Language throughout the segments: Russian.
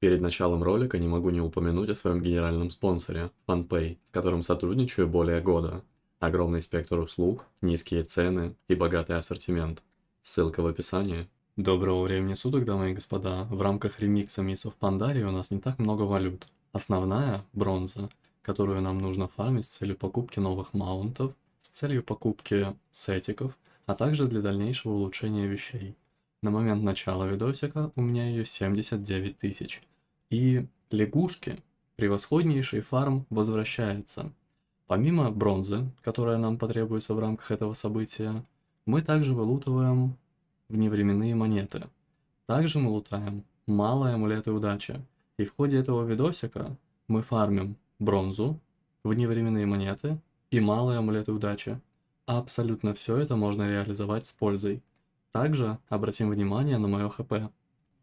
Перед началом ролика не могу не упомянуть о своем генеральном спонсоре – FunPay, с которым сотрудничаю более года. Огромный спектр услуг, низкие цены и богатый ассортимент. Ссылка в описании. Доброго времени суток, дамы и господа. В рамках ремикса of Pandaria у нас не так много валют. Основная – бронза, которую нам нужно фармить с целью покупки новых маунтов, с целью покупки сетиков, а также для дальнейшего улучшения вещей. На момент начала видосика у меня ее 79 тысяч. И лягушки, превосходнейший фарм возвращается. Помимо бронзы, которая нам потребуется в рамках этого события, мы также вылутываем вневременные монеты. Также мы лутаем малые амулеты удачи. И в ходе этого видосика мы фармим бронзу, вневременные монеты и малые амулеты удачи. Абсолютно все это можно реализовать с пользой. Также обратим внимание на мое хп.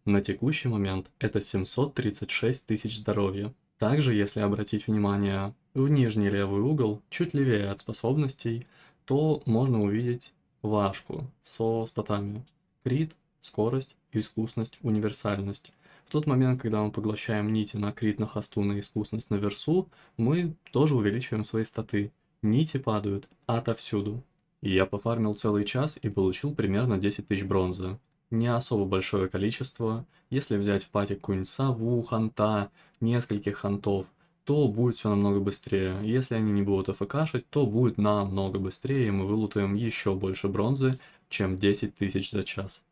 На текущий момент это 736 тысяч здоровья. Также, если обратить внимание в нижний левый угол, чуть левее от способностей, то можно увидеть вашку со статами. Крит, скорость, искусность, универсальность. В тот момент, когда мы поглощаем нити на крит, на хосту, на искусность, на версу, мы тоже увеличиваем свои статы. Нити падают отовсюду. Я пофармил целый час и получил примерно 10 тысяч бронзы. Не особо большое количество. Если взять в пати какую-нибудь сову, ханта, нескольких хантов, то будет все намного быстрее. Если они не будут АФКшить, то будет намного быстрее, и мы вылутаем еще больше бронзы, чем 10 тысяч за час.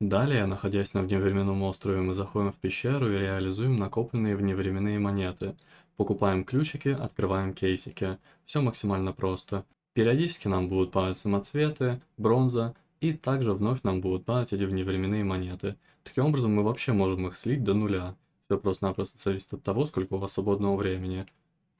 Далее, находясь на вневременном острове, мы заходим в пещеру и реализуем накопленные вневременные монеты. Покупаем ключики, открываем кейсики. Все максимально просто. Периодически нам будут падать самоцветы, бронза, и также вновь нам будут падать эти вневременные монеты. Таким образом, мы вообще можем их слить до нуля. Все просто-напросто зависит от того, сколько у вас свободного времени.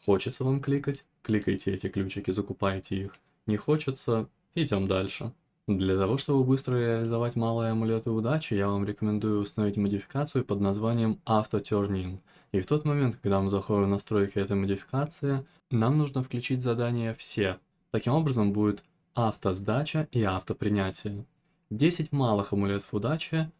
Хочется вам кликать? Кликайте эти ключики, закупайте их. Не хочется? Идем дальше. Для того, чтобы быстро реализовать малые амулеты удачи, я вам рекомендую установить модификацию под названием Auto Turning. И в тот момент, когда мы заходим в настройки этой модификации, нам нужно включить задание «Все», Таким образом будет автосдача и автопринятие. 10 малых амулетов удачи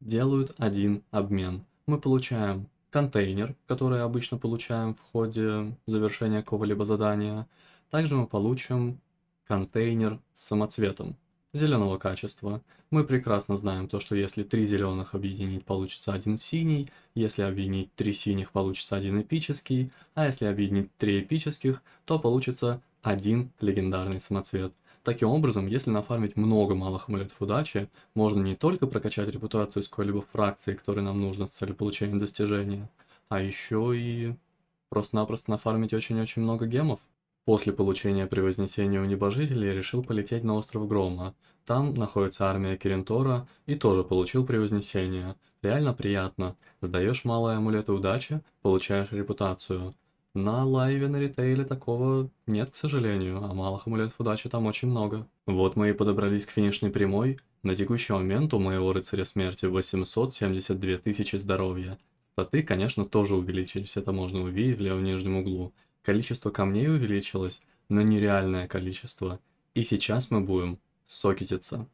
делают один обмен. Мы получаем контейнер, который обычно получаем в ходе завершения какого-либо задания. Также мы получим контейнер с самоцветом зеленого качества. Мы прекрасно знаем то, что если три зеленых объединить, получится один синий, если объединить три синих, получится один эпический, а если объединить три эпических, то получится один легендарный самоцвет. Таким образом, если нафармить много малых амулетов удачи, можно не только прокачать репутацию из какой-либо фракции, которой нам нужно с целью получения достижения, а еще и просто-напросто нафармить очень-очень много гемов. После получения превознесения у небожителей решил полететь на остров Грома. Там находится армия Кирентора и тоже получил превознесение. Реально приятно. Сдаешь малые амулеты удачи, получаешь репутацию. На лайве на ритейле такого нет, к сожалению, а малых амулетов удачи там очень много. Вот мы и подобрались к финишной прямой. На текущий момент у моего рыцаря смерти 872 тысячи здоровья. Статы, конечно, тоже увеличились, это можно увидеть в левом нижнем углу. Количество камней увеличилось, но нереальное количество. И сейчас мы будем сокетиться.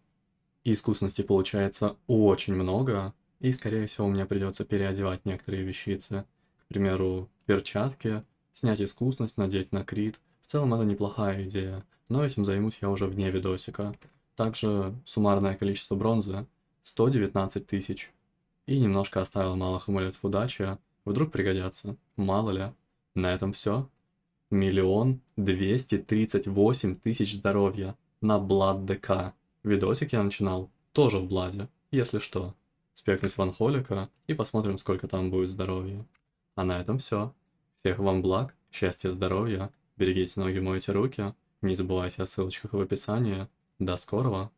Искусности получается очень много, и скорее всего мне придется переодевать некоторые вещицы. К примеру, перчатки, снять искусность, надеть на крит. В целом это неплохая идея, но этим займусь я уже вне видосика. Также суммарное количество бронзы 119 тысяч. И немножко оставил малых амулетов удачи, вдруг пригодятся, мало ли. На этом все. Миллион двести тридцать восемь тысяч здоровья на Блад ДК. Видосик я начинал тоже в Бладе, если что. Спекнусь ванхолика и посмотрим, сколько там будет здоровья. А на этом все. Всех вам благ, счастья, здоровья, берегите ноги, мойте руки, не забывайте о ссылочках в описании. До скорого!